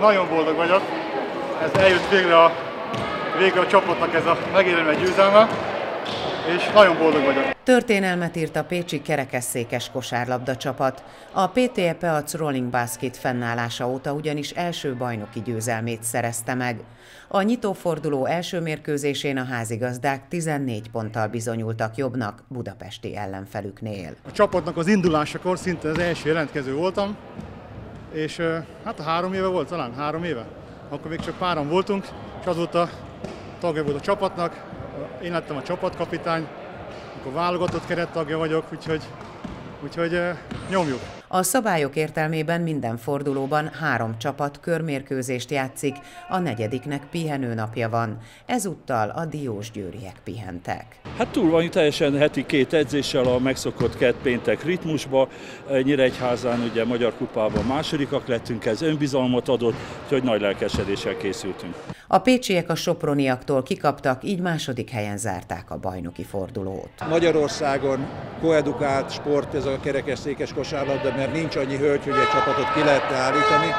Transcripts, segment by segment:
Nagyon boldog vagyok, ez eljött végre a, végre a csapatnak ez a megélő győzelme, és nagyon boldog vagyok. Történelmet írt a pécsi kerekesszékes kosárlabda csapat. A PTE Peac Rolling Basket fennállása óta ugyanis első bajnoki győzelmét szerezte meg. A nyitóforduló első mérkőzésén a házigazdák 14 ponttal bizonyultak jobbnak budapesti ellenfelüknél. A csapatnak az indulásakor szinte az első jelentkező voltam, és hát három éve volt talán, három éve. Akkor még csak páran voltunk, és azóta tagja volt a csapatnak, én lettem a csapatkapitány, akkor válogatott kerettagja vagyok, úgyhogy, úgyhogy nyomjuk. A szabályok értelmében minden fordulóban három csapat körmérkőzést játszik, a negyediknek pihenőnapja van. Ezúttal a diós győriek pihentek. Hát túl van teljesen heti két edzéssel a megszokott kett péntek ritmusba. Nyíregyházán ugye Magyar Kupában másodikak lettünk, ez önbizalmat adott, úgyhogy nagy lelkesedéssel készültünk. A pécsiek a soproniaktól kikaptak, így második helyen zárták a bajnoki fordulót. Magyarországon koedukált sport ez a kerekesszékes kosárlabda, mert nincs annyi hölgy, hogy egy csapatot ki lehetne állítani.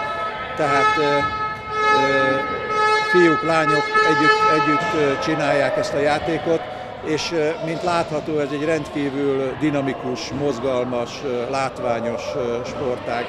Tehát e, e, fiúk, lányok együtt, együtt csinálják ezt a játékot, és mint látható, ez egy rendkívül dinamikus, mozgalmas, látványos sportág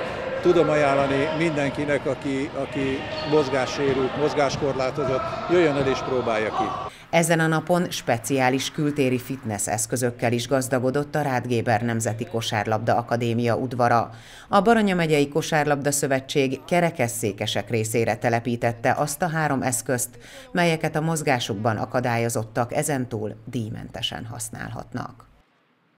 tudom ajánlani mindenkinek, aki, aki mozgássérült, mozgáskorlátozott, jöjjön el és próbálja ki. Ezen a napon speciális kültéri fitness eszközökkel is gazdagodott a Rádgéber Nemzeti Kosárlabda Akadémia udvara. A Baranya megyei Kosárlabda Szövetség kerekesszékesek részére telepítette azt a három eszközt, melyeket a mozgásukban akadályozottak ezentúl díjmentesen használhatnak.